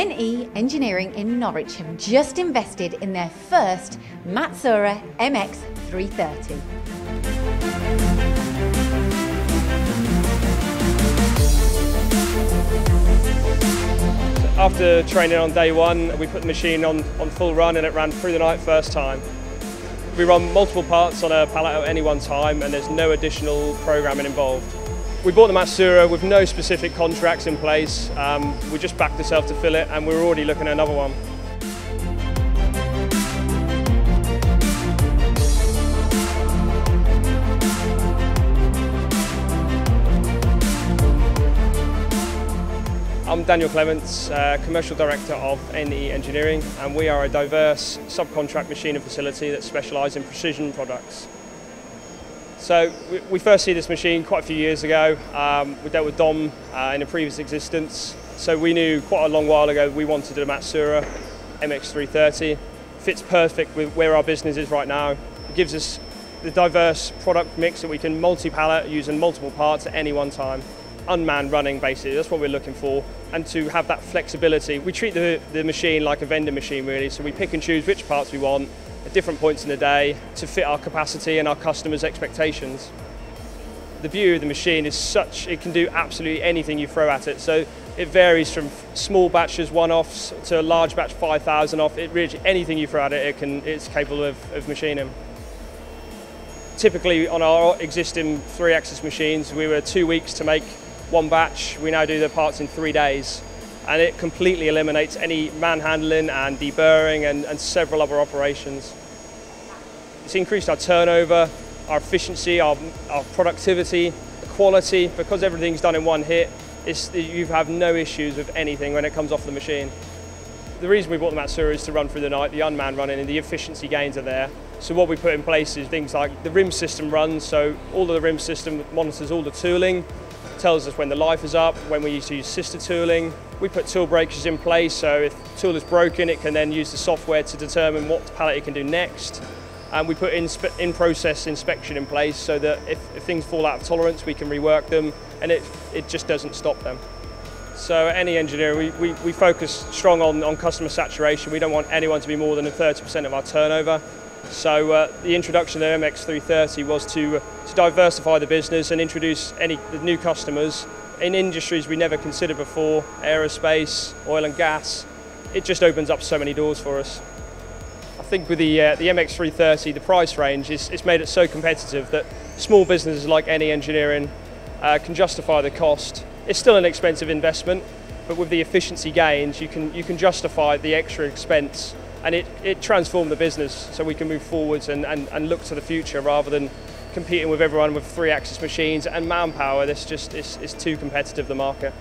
NE Engineering in Norwich have just invested in their first Matsuura MX330. After training on day one, we put the machine on, on full run and it ran through the night first time. We run multiple parts on a pallet at any one time and there's no additional programming involved. We bought the Matsuura with no specific contracts in place. Um, we just backed ourselves to fill it and we're already looking at another one. I'm Daniel Clements, uh, Commercial Director of NE Engineering, and we are a diverse subcontract machining facility that specialises in precision products. So we, first see this machine quite a few years ago. Um, we dealt with Dom uh, in a previous existence, so we knew quite a long while ago we wanted a Matsuura MX330. Fits perfect with where our business is right now. It gives us the diverse product mix that we can multi-pallet using multiple parts at any one time unmanned running basically, that's what we're looking for. And to have that flexibility, we treat the, the machine like a vending machine really, so we pick and choose which parts we want at different points in the day to fit our capacity and our customers' expectations. The view of the machine is such, it can do absolutely anything you throw at it. So it varies from small batches, one-offs, to a large batch, 5,000 off. It really, anything you throw at it, it can, it's capable of, of machining typically on our existing three axis machines we were two weeks to make one batch, we now do the parts in three days. And it completely eliminates any manhandling and deburring and, and several other operations. It's increased our turnover, our efficiency, our, our productivity, quality, because everything's done in one hit, you have no issues with anything when it comes off the machine. The reason we bought the Matsuura is to run through the night, the unmanned running, and the efficiency gains are there. So what we put in place is things like the RIM system runs, so all of the RIM system monitors all the tooling, tells us when the life is up, when we need to use sister tooling. We put tool breakers in place, so if tool is broken, it can then use the software to determine what pallet it can do next. And we put in-process in inspection in place so that if, if, things fall out of tolerance, we can rework them, and it, it just doesn't stop them. So NE Engineering, we, we, we focus strong on, on customer saturation. We don't want anyone to be more than 30% of our turnover. So uh, the introduction of the MX330 was to, uh, to diversify the business and introduce any new customers in industries we never considered before, aerospace, oil and gas. It just opens up so many doors for us. I think with the, uh, the MX330, the price range is it's made it so competitive that small businesses like NE Engineering uh, can justify the cost. It's still an expensive investment, but with the efficiency gains, you can, you can justify the extra expense and it, it transformed the business so we can move forwards and, and, and look to the future rather than competing with everyone with three axis machines and manpower. This just is, is too competitive, the market.